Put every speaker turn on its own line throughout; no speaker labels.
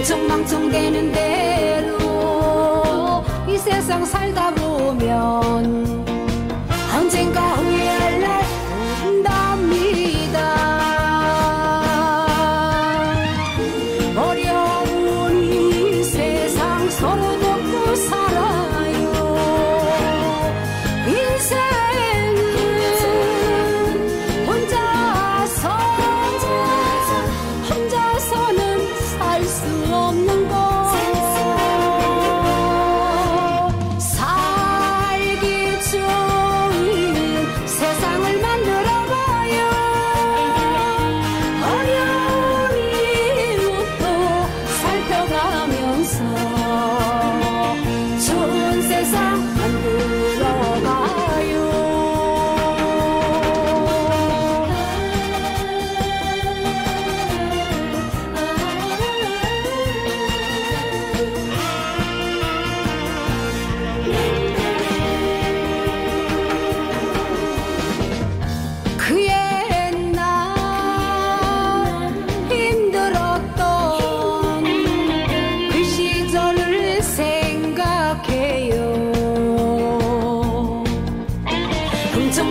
멍청망청대는 대로 이 세상 살다 보면 언젠가 후회 silence.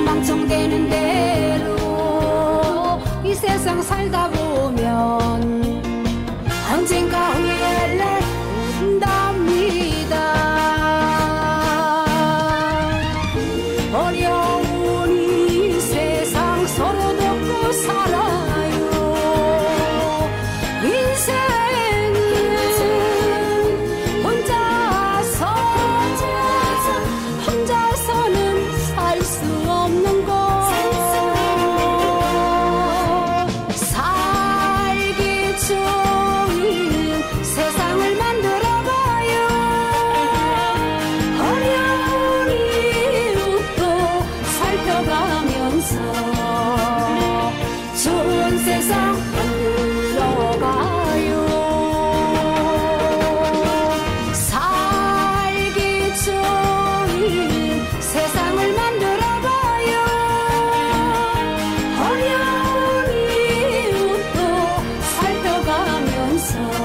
방청되는 대로 이 세상 살다 보면 살면서 좋은 세상 만들어 가요. 살기 좋은 세상을 만들어 가요. 어려운 이웃도 살펴가면서